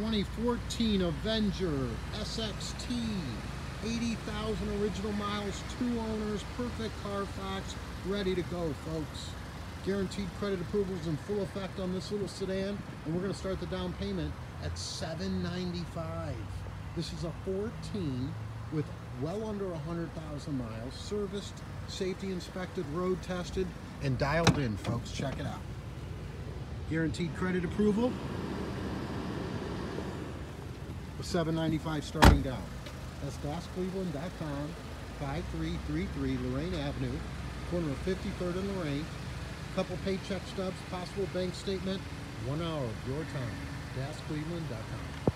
2014 Avenger SXT. 80,000 original miles, two owners, perfect Carfax, ready to go, folks. Guaranteed credit approvals in full effect on this little sedan, and we're going to start the down payment at 795. This is a 14 with well under 100,000 miles, serviced, safety inspected, road tested, and dialed in, folks. Check it out. Guaranteed credit approval with 795 starting down. That's DasCleveland.com, 5333 Lorain Avenue, corner of 53rd and Lorain. Couple paycheck stubs, possible bank statement, one hour of your time. DasCleveland.com.